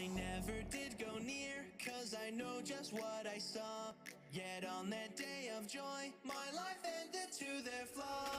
I never did go near, cause I know just what I saw. Yet on that day of joy, my life ended to their flaw.